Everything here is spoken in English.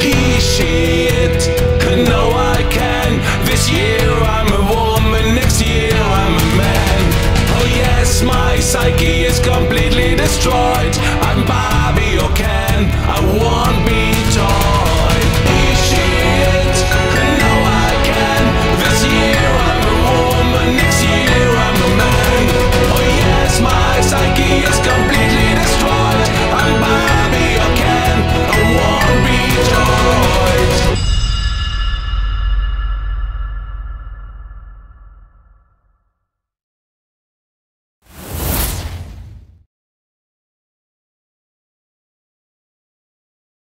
he. No, I can. This year I'm a woman, next year I'm a man. Oh yes, my psyche is completely destroyed. I'm back.